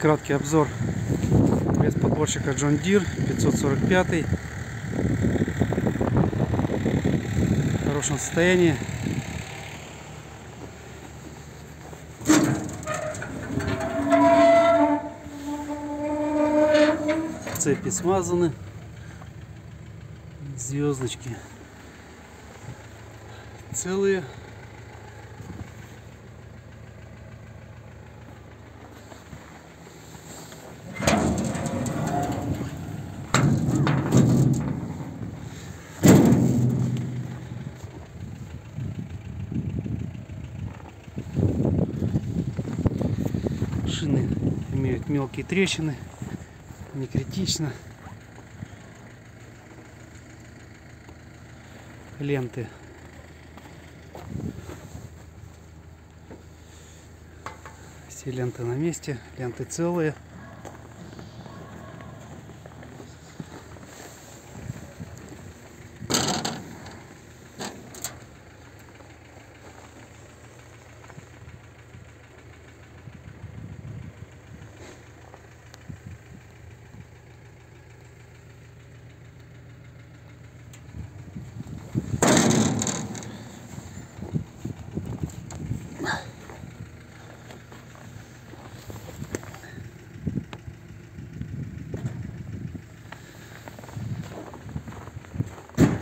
краткий обзор пресс-подборщика John Deere 545 в хорошем состоянии. Цепи смазаны. Звездочки целые Шины имеют мелкие трещины, не критично. Ленты. Все ленты на месте, ленты целые.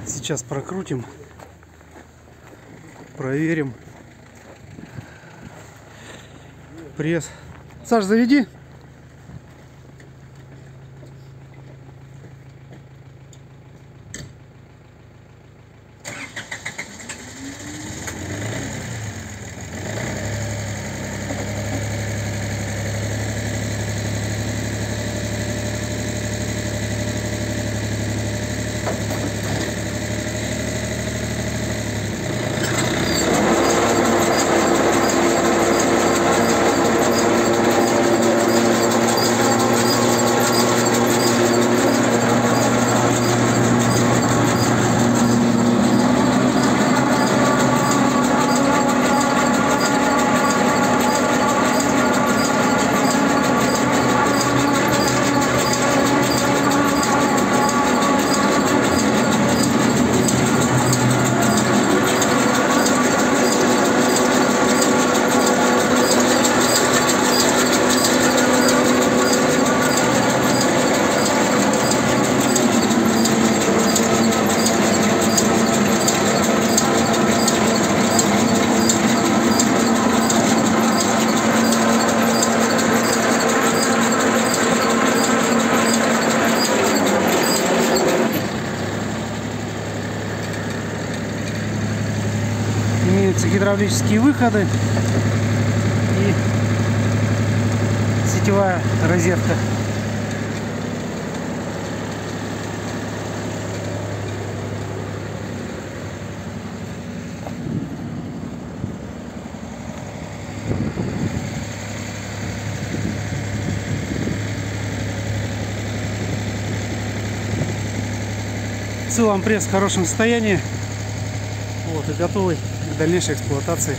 Сейчас прокрутим, проверим. Пресс. Саш, заведи. Имеются гидравлические выходы и сетевая розетка. В целом пресс в хорошем состоянии. Вот и готовый к дальнейшей эксплуатации.